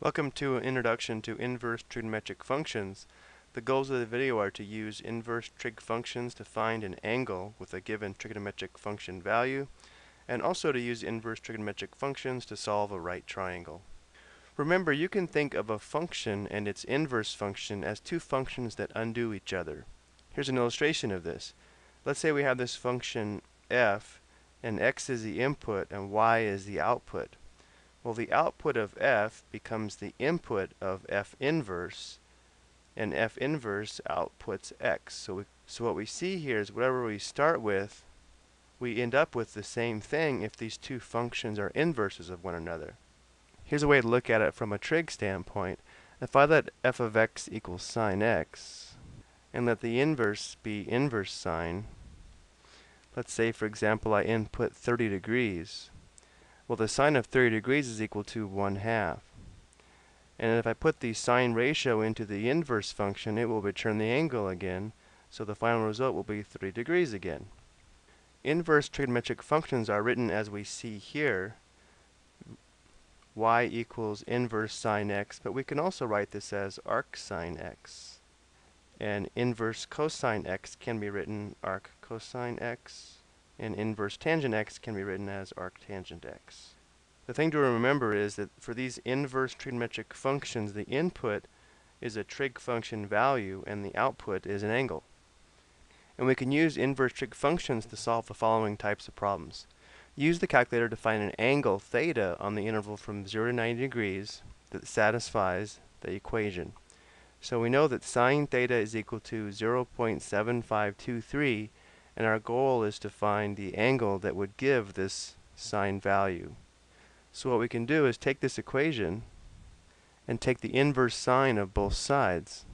Welcome to an introduction to inverse trigonometric functions. The goals of the video are to use inverse trig functions to find an angle with a given trigonometric function value, and also to use inverse trigonometric functions to solve a right triangle. Remember, you can think of a function and its inverse function as two functions that undo each other. Here's an illustration of this. Let's say we have this function f, and x is the input and y is the output. Well, the output of f becomes the input of f inverse, and f inverse outputs x. So, we, so what we see here is whatever we start with, we end up with the same thing if these two functions are inverses of one another. Here's a way to look at it from a trig standpoint. If I let f of x equals sine x, and let the inverse be inverse sine, let's say for example I input 30 degrees, well, the sine of 30 degrees is equal to 1 half. And if I put the sine ratio into the inverse function, it will return the angle again, so the final result will be 30 degrees again. Inverse trigonometric functions are written as we see here, y equals inverse sine x, but we can also write this as arc sine x. And inverse cosine x can be written arc cosine x and inverse tangent x can be written as arctangent x. The thing to remember is that for these inverse trigonometric functions, the input is a trig function value and the output is an angle. And we can use inverse trig functions to solve the following types of problems. Use the calculator to find an angle theta on the interval from 0 to 90 degrees that satisfies the equation. So we know that sine theta is equal to 0.7523 and our goal is to find the angle that would give this sine value. So what we can do is take this equation and take the inverse sine of both sides.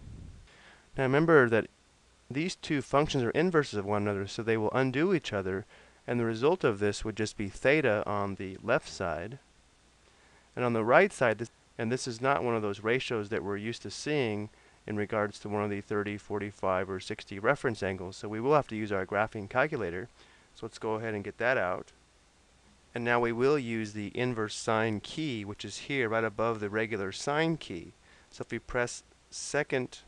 Now remember that these two functions are inverses of one another, so they will undo each other, and the result of this would just be theta on the left side. And on the right side, this, and this is not one of those ratios that we're used to seeing in regards to one of the 30, 45, or 60 reference angles. So we will have to use our graphing calculator. So let's go ahead and get that out. And now we will use the inverse sine key, which is here right above the regular sine key. So if we press second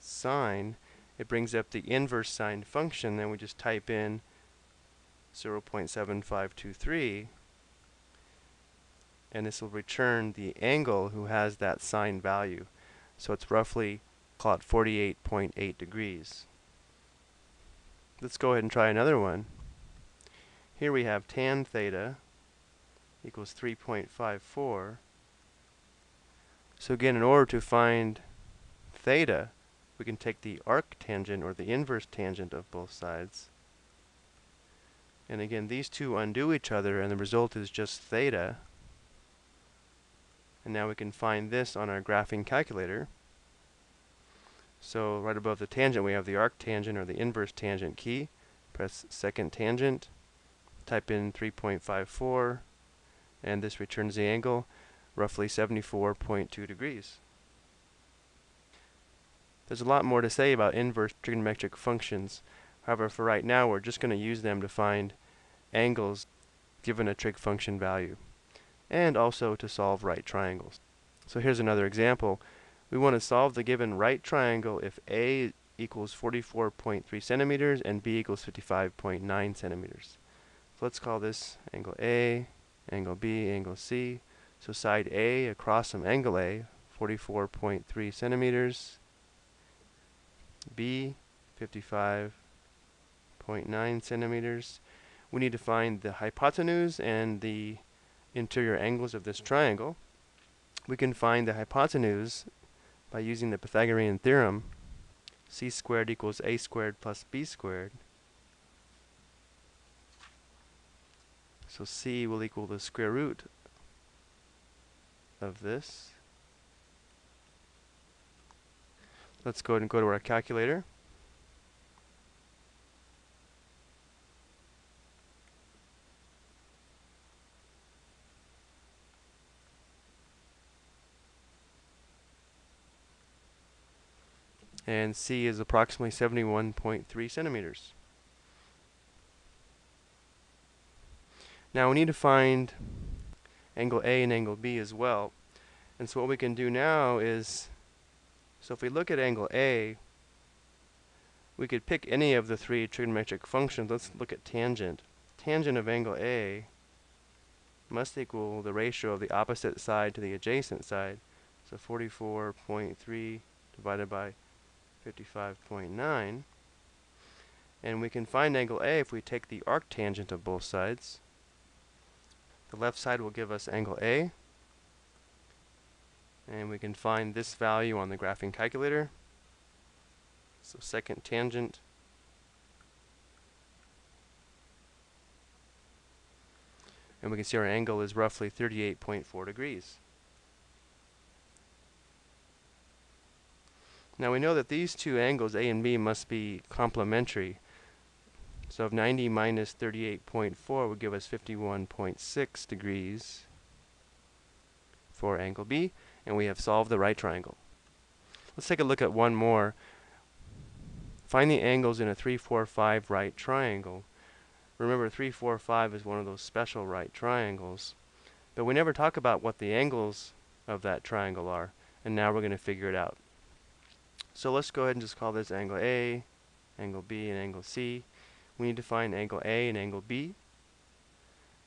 sine, it brings up the inverse sine function. Then we just type in 0.7523 and this will return the angle who has that sine value. So it's roughly, call it 48.8 degrees. Let's go ahead and try another one. Here we have tan theta equals 3.54. So again, in order to find theta, we can take the arctangent or the inverse tangent of both sides. And again, these two undo each other and the result is just theta. And now we can find this on our graphing calculator. So right above the tangent we have the arctangent or the inverse tangent key. Press second tangent, type in 3.54, and this returns the angle, roughly 74.2 degrees. There's a lot more to say about inverse trigonometric functions. However, for right now, we're just going to use them to find angles given a trig function value and also to solve right triangles. So here's another example. We want to solve the given right triangle if A equals 44.3 centimeters and B equals 55.9 centimeters. So let's call this angle A, angle B, angle C. So side A across from angle A, 44.3 centimeters. B, 55.9 centimeters. We need to find the hypotenuse and the interior angles of this triangle. We can find the hypotenuse by using the Pythagorean theorem. c squared equals a squared plus b squared. So c will equal the square root of this. Let's go ahead and go to our calculator. And C is approximately 71.3 centimeters. Now we need to find angle A and angle B as well. And so what we can do now is, so if we look at angle A, we could pick any of the three trigonometric functions. Let's look at tangent. Tangent of angle A must equal the ratio of the opposite side to the adjacent side. So 44.3 divided by 55.9. And we can find angle A if we take the arctangent of both sides. The left side will give us angle A. And we can find this value on the graphing calculator. So second tangent and we can see our angle is roughly 38.4 degrees. Now we know that these two angles, A and B, must be complementary. So if 90 minus 38.4 would give us 51.6 degrees for angle B, and we have solved the right triangle. Let's take a look at one more. Find the angles in a 3, 4, 5 right triangle. Remember 3, 4, 5 is one of those special right triangles. But we never talk about what the angles of that triangle are. And now we're going to figure it out. So let's go ahead and just call this angle A, angle B, and angle C. We need to find angle A and angle B.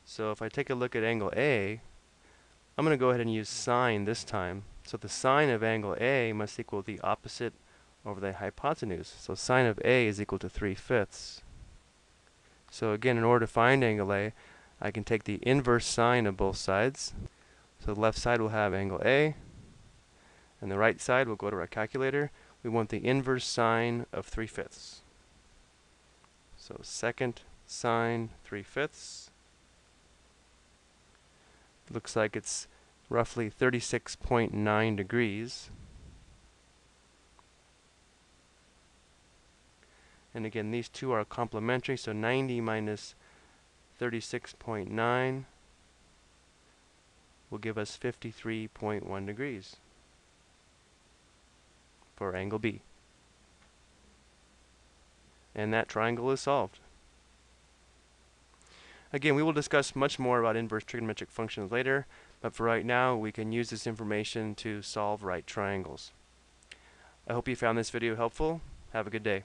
So if I take a look at angle A, I'm going to go ahead and use sine this time. So the sine of angle A must equal the opposite over the hypotenuse. So sine of A is equal to 3 fifths. So again, in order to find angle A, I can take the inverse sine of both sides. So the left side will have angle A, and the right side will go to our calculator. We want the inverse sine of 3 fifths. So second sine 3 fifths. Looks like it's roughly 36.9 degrees. And again, these two are complementary, so 90 minus 36.9 will give us 53.1 degrees for angle B. And that triangle is solved. Again, we will discuss much more about inverse trigonometric functions later, but for right now, we can use this information to solve right triangles. I hope you found this video helpful. Have a good day.